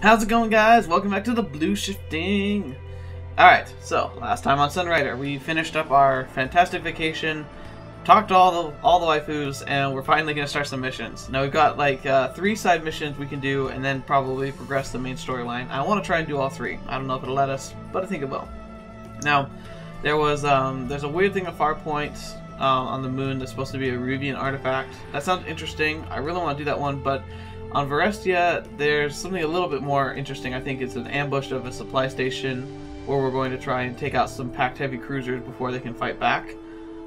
How's it going, guys? Welcome back to the Blue Shifting. Alright, so, last time on Sunrider, we finished up our fantastic vacation, talked to all the, all the waifus, and we're finally going to start some missions. Now, we've got, like, uh, three side missions we can do, and then probably progress the main storyline. I want to try and do all three. I don't know if it'll let us, but I think it will. Now, there was, um, there's a weird thing at Farpoint uh, on the moon that's supposed to be a Ryuvian artifact. That sounds interesting. I really want to do that one, but on Varestia, there's something a little bit more interesting. I think it's an ambush of a supply station where we're going to try and take out some Pact heavy cruisers before they can fight back.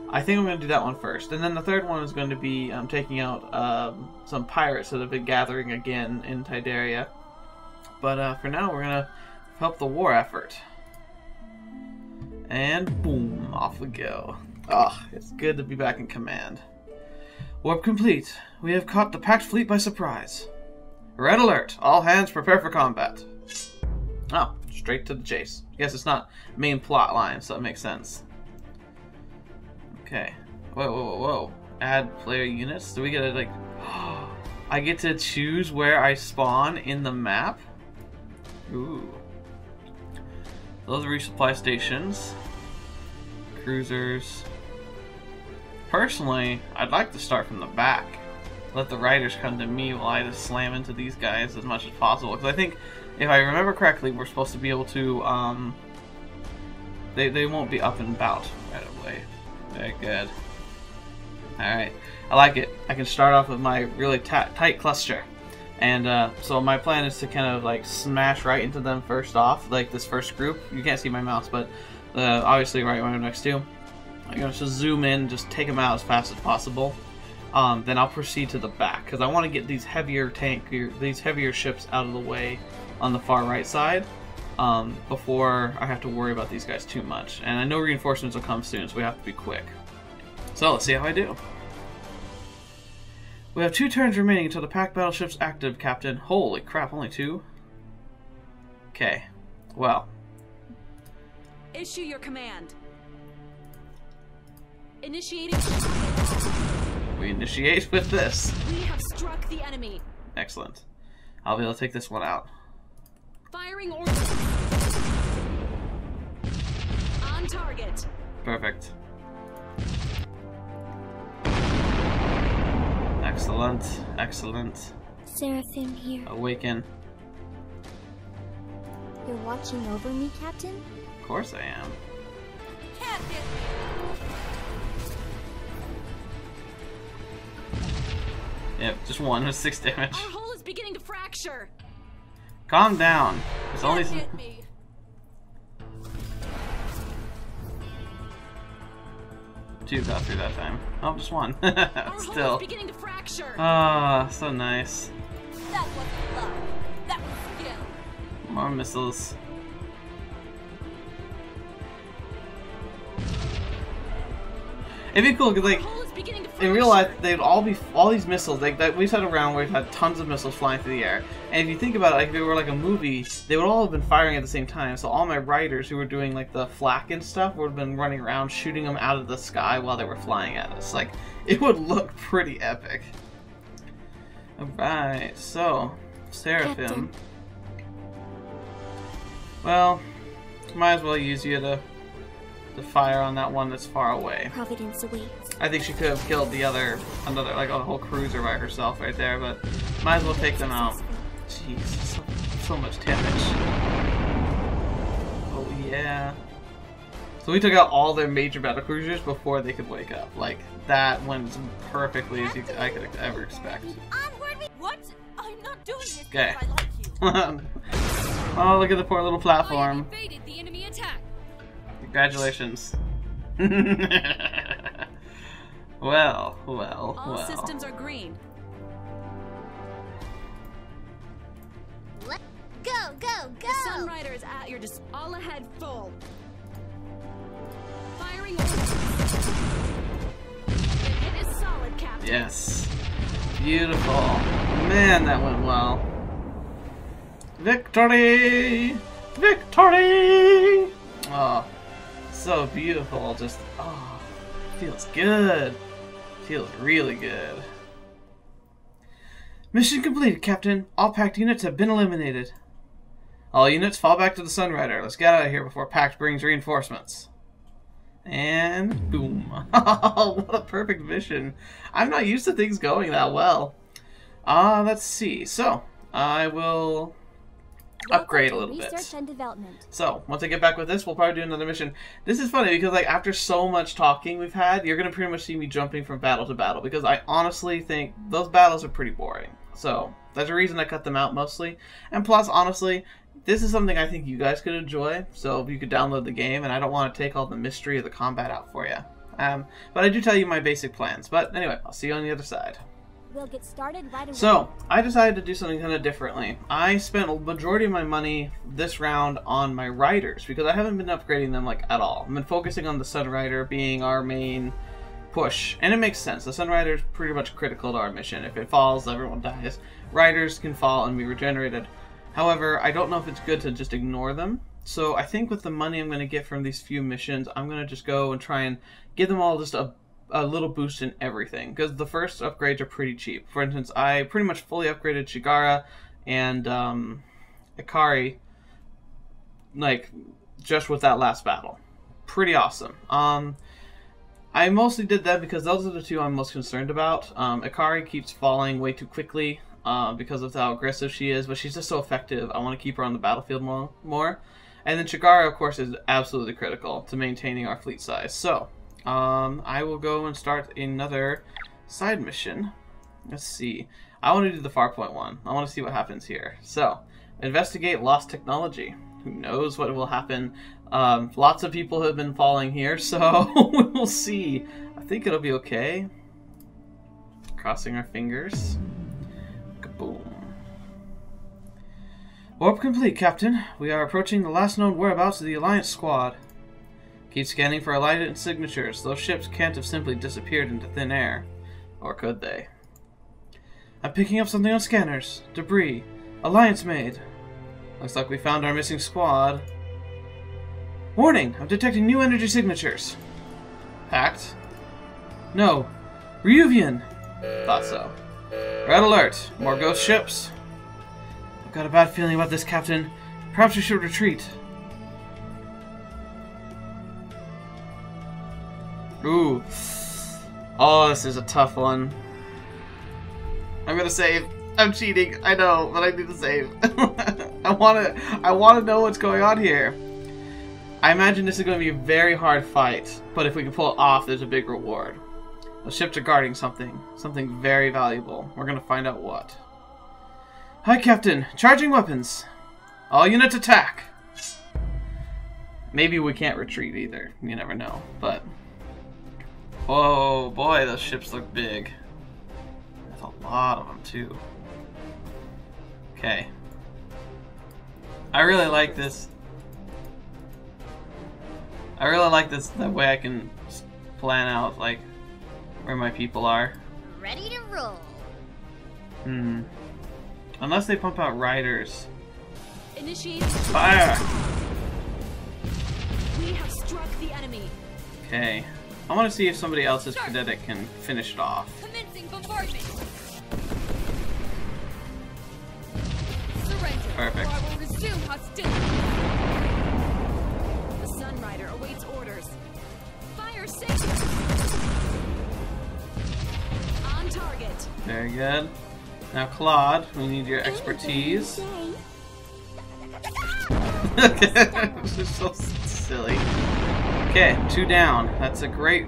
I think I'm going to do that one first. And then the third one is going to be um, taking out um, some pirates that have been gathering again in Tydaria. But uh, for now, we're going to help the war effort. And boom, off we go. Ah, oh, it's good to be back in command. Warp complete. We have caught the Pact fleet by surprise. Red alert! All hands prepare for combat. Oh, straight to the chase. I guess it's not main plot line, so it makes sense. Okay. Whoa, whoa, whoa, whoa. Add player units? Do we get to, like... I get to choose where I spawn in the map? Ooh. Those are resupply stations. Cruisers. Personally, I'd like to start from the back. Let the riders come to me while I just slam into these guys as much as possible. Because I think if I remember correctly, we're supposed to be able to, um, they, they won't be up and about right away. Very good. Alright, I like it. I can start off with my really tight cluster. And uh, so my plan is to kind of like smash right into them first off, like this first group. You can't see my mouse, but uh, obviously right when I'm next to. I'm going to just zoom in, just take them out as fast as possible. Um, then I'll proceed to the back because I want to get these heavier tank, these heavier ships out of the way on the far right side um, before I have to worry about these guys too much. And I know reinforcements will come soon, so we have to be quick. So let's see how I do. We have two turns remaining until the Pact battleship's active, Captain. Holy crap, only two? Okay. Well. Issue your command. Initiating. We initiate with this. We have struck the enemy. Excellent. I'll be able to take this one out. Firing orders. On target. Perfect. Excellent. Excellent. Seraphim here. Awaken. You're watching over me, Captain? Of course I am. Can't Yep, just one with six damage. Our hole is beginning to fracture. Calm down. It's only. Hit me. Two got through that time. Oh, just one. Still. beginning to fracture. Ah, oh, so nice. that wasn't luck. That was skill. More missiles. It'd be cool, cause like, Our hull is beginning to in real life, they'd all be all these missiles. Like that, we've had a round where we've had tons of missiles flying through the air. And if you think about it, like if it were like a movie, they would all have been firing at the same time. So all my riders who were doing like the flak and stuff would have been running around shooting them out of the sky while they were flying at us. Like it would look pretty epic. All right, so Seraphim. Captain. Well, might as well use you to to fire on that one that's far away. Providence awaits. I think she could have killed the other, another, like a whole cruiser by herself right there, but might as well take them out. Jeez, so, so much damage. Oh yeah. So we took out all their major battle cruisers before they could wake up. Like, that went perfectly as you, I could ever expect. What? I'm not doing this Okay. I like you. oh, look at the poor little platform. the enemy attack. Congratulations. well, well, All well. systems are green. Let go, go, go! The Sunrider is at your dis- all ahead full. Firing orders. The hit is solid, Captain. Yes. Beautiful. Man, that went well. Victory! Victory! Oh, so beautiful. Just, oh, feels good. Feels really good. Mission completed, Captain. All Pact units have been eliminated. All units fall back to the Sunrider. Let's get out of here before Pact brings reinforcements. And boom. what a perfect mission. I'm not used to things going that well. Uh, let's see. So, I will upgrade a little bit. Research and development. So, once I get back with this, we'll probably do another mission. This is funny because, like, after so much talking we've had, you're gonna pretty much see me jumping from battle to battle because I honestly think those battles are pretty boring. So, that's the reason I cut them out mostly. And plus, honestly, this is something I think you guys could enjoy. So, if you could download the game, and I don't want to take all the mystery of the combat out for you. Um, but I do tell you my basic plans. But anyway, I'll see you on the other side. We'll get started right away. So, I decided to do something kind of differently. I spent a majority of my money this round on my riders because I haven't been upgrading them like at all. I've been focusing on the Sunrider being our main push, and it makes sense. The Sunrider is pretty much critical to our mission. If it falls, everyone dies. Riders can fall and be regenerated. However, I don't know if it's good to just ignore them. So I think with the money I'm going to get from these few missions, I'm going to just go and try and give them all just a a little boost in everything because the first upgrades are pretty cheap. For instance, I pretty much fully upgraded Chigara and um, Icari, like just with that last battle. Pretty awesome. Um, I mostly did that because those are the two I'm most concerned about. Um, Icari keeps falling way too quickly uh, because of how aggressive she is, but she's just so effective. I want to keep her on the battlefield more. more. And then Chigara, of course, is absolutely critical to maintaining our fleet size. So, um, I will go and start another side mission. Let's see. I want to do the Farpoint one. I want to see what happens here. So, investigate lost technology. Who knows what will happen? Um, lots of people have been falling here, so we'll see. I think it'll be okay. Crossing our fingers. Kaboom. Warp complete, Captain. We are approaching the last known whereabouts of the Alliance squad. Keep scanning for Alliance signatures. Those ships can't have simply disappeared into thin air. Or could they? I'm picking up something on scanners. Debris. Alliance made. Looks like we found our missing squad. Warning! I'm detecting new energy signatures. Pact? No. Ryuvian! Thought so. Red alert! More ghost ships? I've got a bad feeling about this, Captain. Perhaps we should retreat. Ooh. Oh, this is a tough one. I'm gonna save. I'm cheating. I know, but I need to save. I wanna. I wanna know what's going on here. I imagine this is going to be a very hard fight, but if we can pull it off, there's a big reward. The ships are guarding something. Something very valuable. We're gonna find out what. Hi, Captain. Charging weapons. All units attack. Maybe we can't retreat either. You never know, but... Whoa, boy, those ships look big. There's a lot of them, too. Okay. I really like this. I really like this, that way I can plan out, like, where my people are. Ready to roll. Hmm. Unless they pump out riders. Initiate. Fire! We have struck the enemy. Okay. I want to see if somebody else's cadet can finish it off. Commencing bombardment. Surrender. Perfect. Or I will resume hostility. The Sunrider awaits orders. Fire six. On target. Very good. Now, Claude, we need your expertise. this is so silly. Okay, two down. That's a great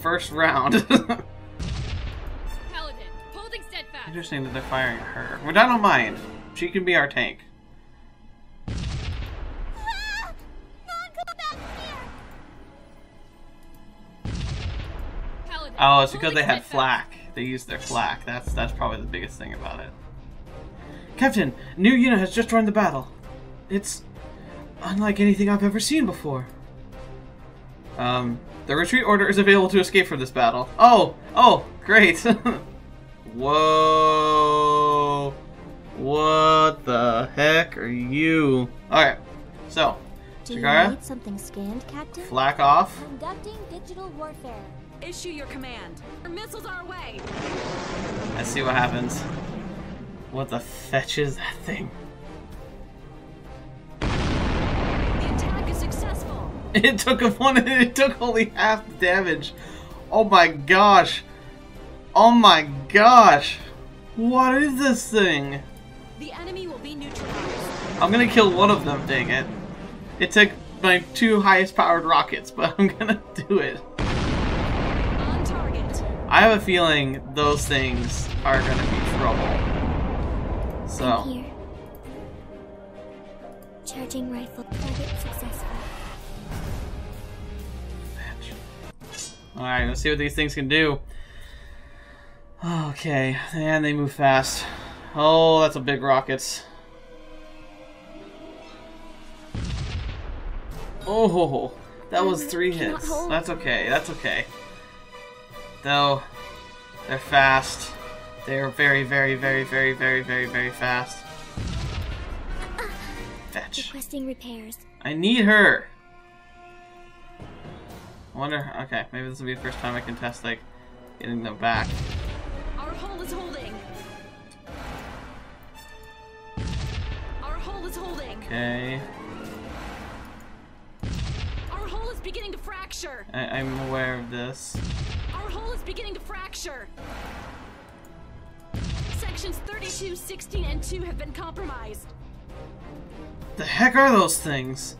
first round. Paladin, holding steadfast. Interesting that they're firing at her. Which I don't mind. She can be our tank. Ah! Mom, come back here. Paladin, Oh, it's because they had flak. They used their flak. That's that's probably the biggest thing about it. Captain, new unit has just joined the battle. It's unlike anything I've ever seen before. Um, the retreat order is available to escape from this battle. Oh, oh, great. Whoa. What the heck are you? Alright, so, Do you need something scanned, Captain? flak off. Conducting digital warfare. Issue your command. Our missiles are away. Let's see what happens. What the fetch is that thing? It took a one. It took only half the damage. Oh my gosh. Oh my gosh. What is this thing? The enemy will be neutralized. I'm gonna kill one of them. Dang it. It took my two highest powered rockets, but I'm gonna do it. On target. I have a feeling those things are gonna be trouble. So. Charging rifle. Target successful. Alright, let's see what these things can do. Okay, and they move fast. Oh, that's a big rocket. Oh, that was three hits. That's okay, that's okay. Though, they're fast. They are very, very, very, very, very, very, very fast. Ah, Fetch. Requesting repairs. I need her. I wonder. Okay, maybe this will be the first time I can test like getting them back. Our hull is holding. Our hull is holding. Okay, Our hull is beginning to fracture. I I'm aware of this. Our hull is beginning to fracture. Sections 32, 16, and 2 have been compromised. The heck are those things?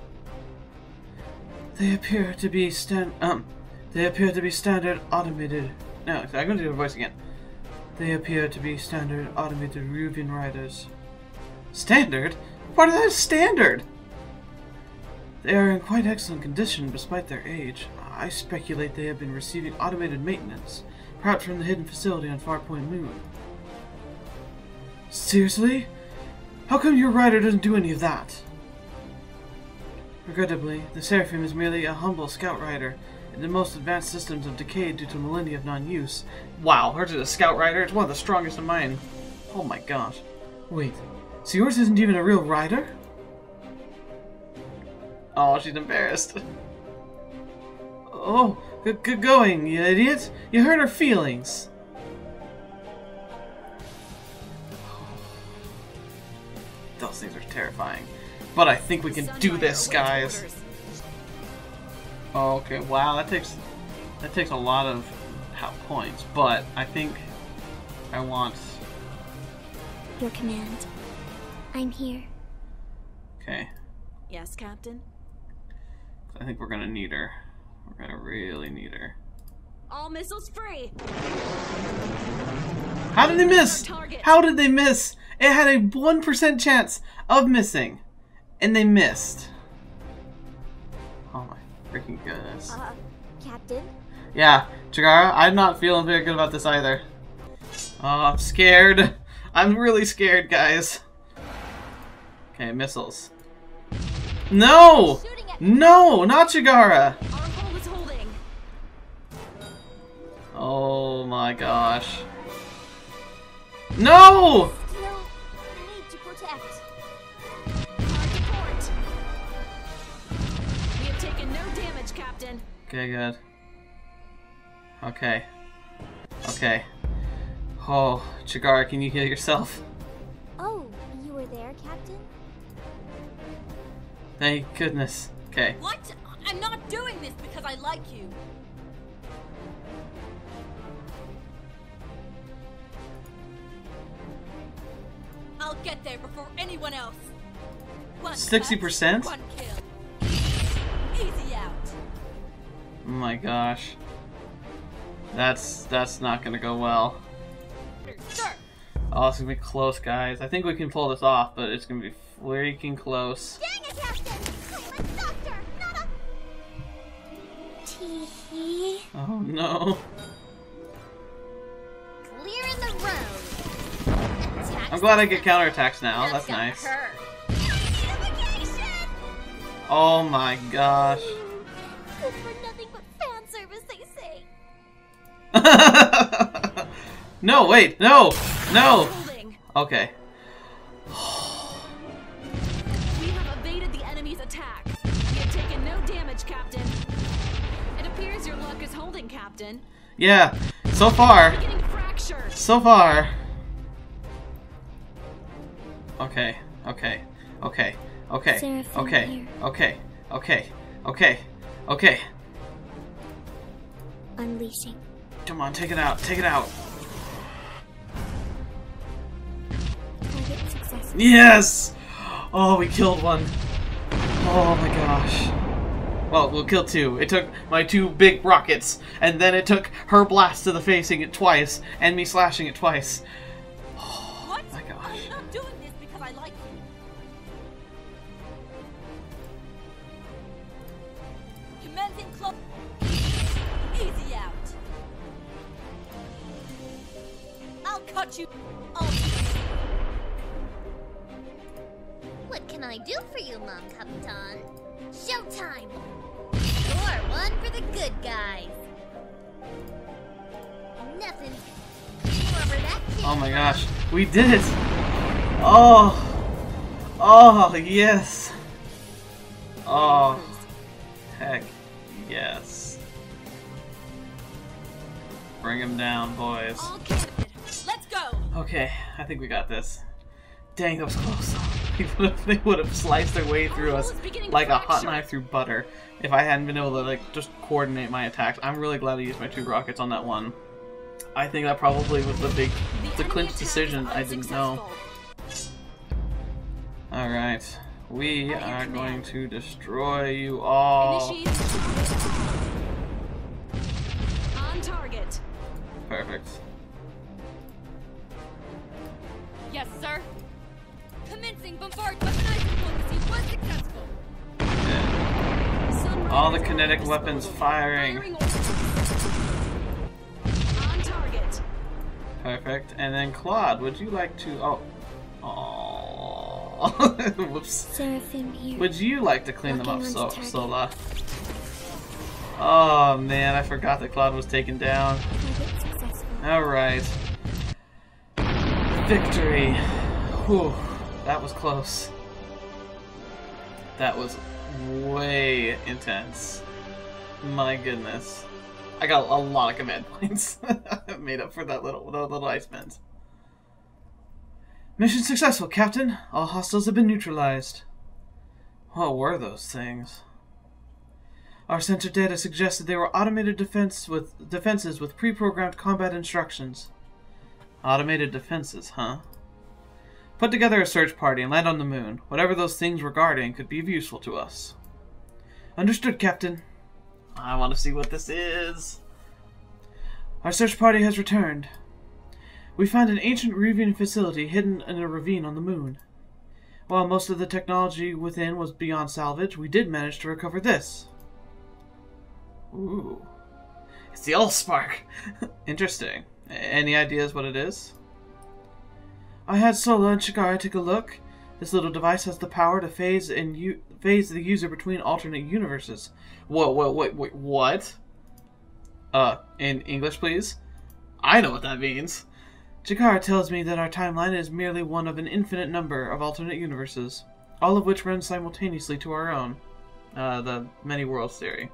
They appear to be stand um. They appear to be standard automated. No, I'm going to do the voice again. They appear to be standard automated Ryuvian riders. Standard? What are that standard? They are in quite excellent condition despite their age. I speculate they have been receiving automated maintenance, perhaps from the hidden facility on Farpoint Moon. Seriously? How come your rider doesn't do any of that? Regrettably, the Seraphim is merely a humble scout rider, and the most advanced systems have decayed due to millennia of non-use. Wow, hers is a scout rider? It's one of the strongest of mine. Oh my gosh. Wait, so yours isn't even a real rider? Oh, she's embarrassed. Oh, good, good going, you idiot. You hurt her feelings. Those things are terrifying. But I think we can do this, guys. Oh, okay. Wow, that takes that takes a lot of points, but I think I want. Your command. I'm here. Okay, Yes, Captain. I think we're gonna need her. We're gonna really need her. All missiles free. How did they miss? How did they miss? It had a one percent chance of missing, and they missed. Oh my freaking goodness! Uh, Captain? Yeah, Chigara, I'm not feeling very good about this either. Oh, I'm scared. I'm really scared, guys. Okay, missiles. No! No, not Chigara! Our hull is holding. Oh my gosh. No! Captain. Okay, good. Okay. Okay. Oh, Chigara, can you heal yourself? Oh, you were there, Captain? Thank goodness. Okay. What? I'm not doing this because I like you. I'll get there before anyone else. One 60%? Oh my gosh. That's that's not gonna go well. Oh, it's gonna be close, guys. I think we can pull this off, but it's gonna be freaking close. Dang it, Captain! Doctor, not a... Tee-hee. Oh no. Clearing the road. I'm glad I get counterattacks now. That's nice. hurt. Oh my gosh. no, wait, no, no. Okay. We have evaded the enemy's attack. We have taken no damage, Captain. It appears your luck is holding, Captain. Yeah, so far, Beginning to fracture. so far. Okay, okay, okay, okay, Seraphim okay, here. okay, okay, okay, Okay, Unleashing. Come on, take it out, take it out. Yes! Oh, we killed one. Oh my gosh. Well, we'll kill two. It took my two big rockets, and then it took her blast to the facing it twice, and me slashing it twice. I'll you. Oh, What can I do for you, Mom Capitan? Showtime! You're one for the good guys. Nothing. Whoever that kid Oh my gosh. We did it! Oh! Oh, yes! Oh, heck yes. Bring him down, boys. Okay, I think we got this. Dang, that was close. They would have, they would have sliced their way through us like a hot knife through butter if I hadn't been able to like just coordinate my attacks. I'm really glad I used my two rockets on that one. I think that probably was the big, the clinch decision I didn't know. All right, we are going to destroy you all. On target. Perfect. Sir. Commencing bombard weaponized diplomacy was successful. Yeah. All the kinetic weapons firing. Firing. On target. Perfect. And then Claude, would you like to? Oh, oh, whoops. Seraphim here. Would you like to clean them up, so onto. Sola? Oh man, I forgot that Claude was taken down. Target successful. Victory. Whew. That was close. That was way intense. My goodness. I got a lot of command points made up for that little that little I spent. Mission successful, Captain. All hostiles have been neutralized. What were those things? Our sensor data suggested they were automated defense with defenses with pre-programmed combat instructions. Automated defenses, huh? Put together a search party and land on the moon. Whatever those things were guarding could be useful to us. Understood, Captain. I want to see what this is. Our search party has returned. We found an ancient Ryuvian facility hidden in a ravine on the moon. While most of the technology within was beyond salvage, we did manage to recover this. Ooh. It's the Allspark. Interesting. Any ideas what it is? I had Sola and Chigara take a look. This little device has the power to phase and u- phase the user between alternate universes. Whoa, whoa, wait, wait, what? Uh, in English, please? I know what that means. Chigara tells me that our timeline is merely one of an infinite number of alternate universes, all of which run simultaneously to our own. Uh, the many worlds theory.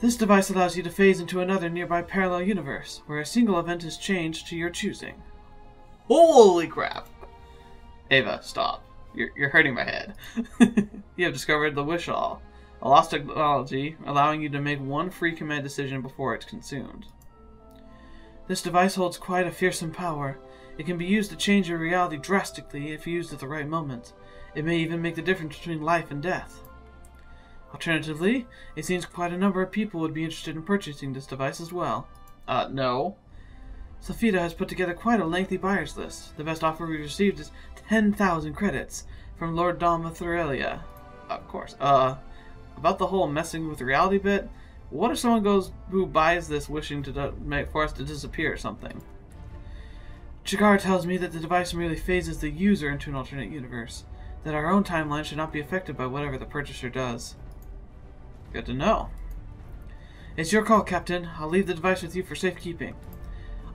This device allows you to phase into another nearby parallel universe, where a single event is changed to your choosing. Holy crap! Ava, stop. You're, you're hurting my head. you have discovered the Wishall, a lost technology allowing you to make one free command decision before it's consumed. This device holds quite a fearsome power. It can be used to change your reality drastically if used at the right moment. It may even make the difference between life and death. Alternatively, it seems quite a number of people would be interested in purchasing this device as well. Uh, no. Safita has put together quite a lengthy buyer's list. The best offer we've received is 10,000 credits from Lord Dom of course. Uh, about the whole messing with reality bit, what if someone goes who buys this wishing to make for us to disappear or something? Chigara tells me that the device merely phases the user into an alternate universe, that our own timeline should not be affected by whatever the purchaser does. Good to know. It's your call, Captain. I'll leave the device with you for safekeeping.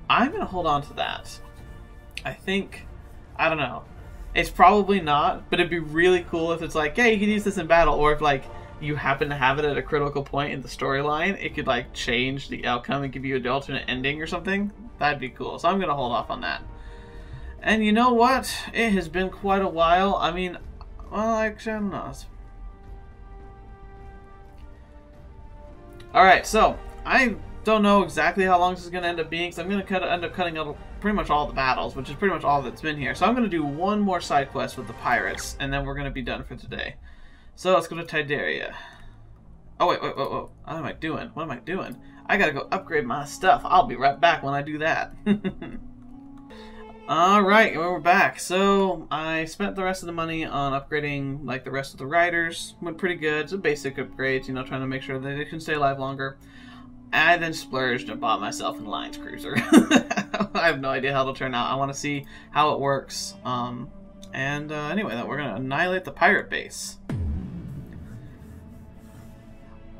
I'm gonna hold on to that. I think, I don't know. It's probably not, but it'd be really cool if it's like, yeah, you can use this in battle, or if like you happen to have it at a critical point in the storyline, it could like change the outcome and give you an alternate ending or something. That'd be cool. So I'm gonna hold off on that. And you know what? It has been quite a while. I mean, well, actually, I'm not. Alright, so, I don't know exactly how long this is going to end up being, so I'm going to cut, end up cutting out pretty much all the battles, which is pretty much all that's been here. So I'm going to do one more side quest with the pirates, and then we're going to be done for today. So let's go to Tydaria. Oh, wait, wait, wait, wait. What am I doing? What am I doing? I gotta go upgrade my stuff. I'll be right back when I do that. Alright, we're back. So, I spent the rest of the money on upgrading, like, the rest of the riders. Went pretty good. Some basic upgrades, you know, trying to make sure that they can stay alive longer. I then splurged and bought myself an Alliance Cruiser. I have no idea how it'll turn out. I want to see how it works. Um, and uh, anyway, then we're going to annihilate the pirate base.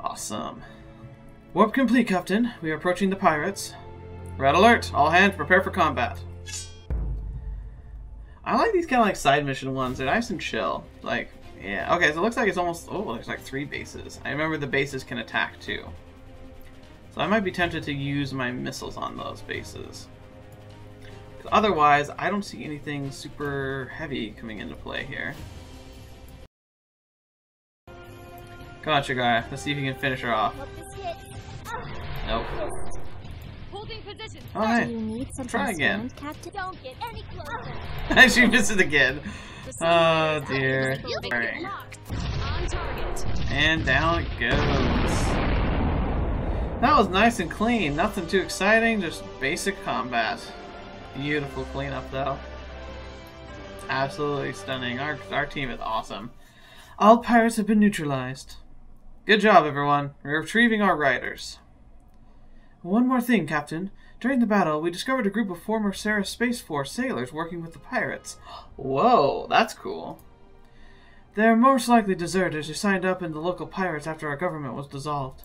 Awesome. Warp complete, Captain. We are approaching the pirates. Red alert! All hands prepare for combat. I like these kind of like side mission ones. They're nice and chill. Like, yeah. Okay, so it looks like it's almost... Oh, there's like three bases. I remember the bases can attack too. So I might be tempted to use my missiles on those bases. Otherwise, I don't see anything super heavy coming into play here. Come on, Chigara. Let's see if you can finish her off. Nope. Holding position. Hey. Do you need some Try again. stand, Captain? Don't get any closer. she missed it again. Oh dear. Alright. locked. On target. And down it goes. That was nice and clean. Nothing too exciting, just basic combat. Beautiful cleanup though. Absolutely stunning. Our, our team is awesome. All pirates have been neutralized. Good job, everyone. We're retrieving our riders. One more thing, Captain. During the battle, we discovered a group of former Cera Space Force sailors working with the pirates. Whoa, that's cool. They're most likely deserters who signed up in the local pirates after our government was dissolved.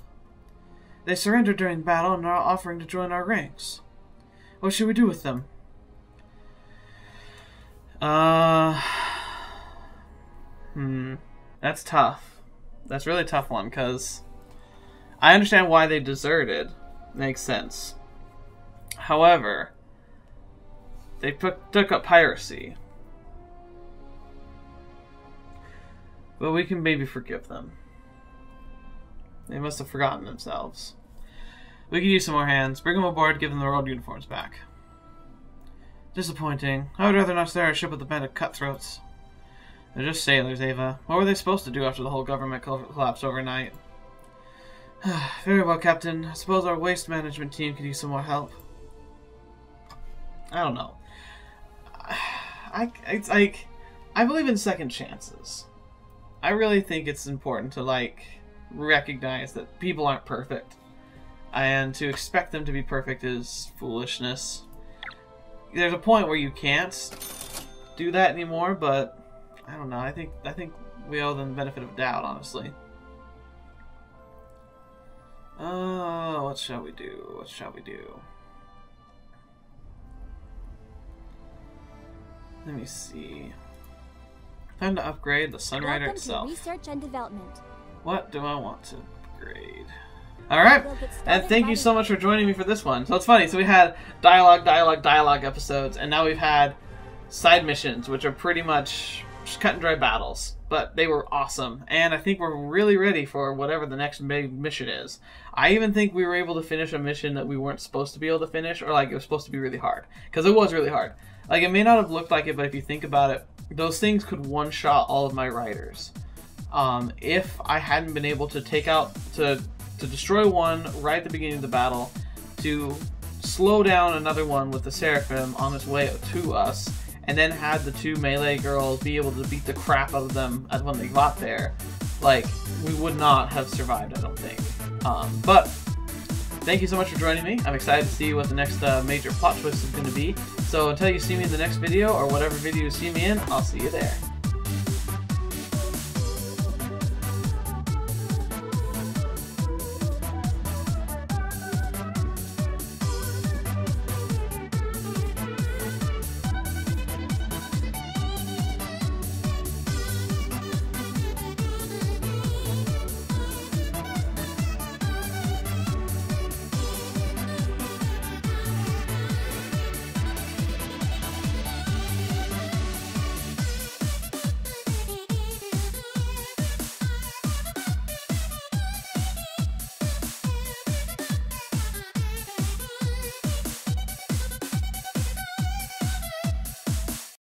They surrendered during the battle and are offering to join our ranks. What should we do with them? Uh. Hmm. That's tough. That's really tough one because I understand why they deserted. Makes sense. However, they put, took up piracy. But we can maybe forgive them. They must have forgotten themselves. We can use some more hands. Bring them aboard, give them their old uniforms back. Disappointing. I would rather not stare at a ship with a band of cutthroats. They're just sailors, Ava. What were they supposed to do after the whole government collapsed overnight? Very well, Captain. I suppose our waste management team could use some more help. I don't know. I, it's like, I believe in second chances. I really think it's important to, like, recognize that people aren't perfect. And to expect them to be perfect is foolishness. There's a point where you can't do that anymore, but I don't know. I think I think we owe them the benefit of doubt, honestly. Oh, what shall we do? What shall we do? Let me see. Time to upgrade the Sunrider Welcome to itself. research and development. What do I want to upgrade? Alright, and thank you so much for joining me for this one. So it's funny, so we had dialogue, dialogue, dialogue episodes, and now we've had side missions, which are pretty much just cut and dry battles. But they were awesome, and I think we're really ready for whatever the next big mission is. I even think we were able to finish a mission that we weren't supposed to be able to finish, or like it was supposed to be really hard. Because it was really hard. Like, it may not have looked like it, but if you think about it, those things could one shot all of my riders. Um, if I hadn't been able to take out to to destroy one right at the beginning of the battle, to slow down another one with the Seraphim on its way to us, and then had the two melee girls be able to beat the crap out of them when they got there, like we would not have survived. I don't think. Um, but thank you so much for joining me. I'm excited to see what the next uh, major plot twist is going to be. So until you see me in the next video or whatever video you see me in, I'll see you there.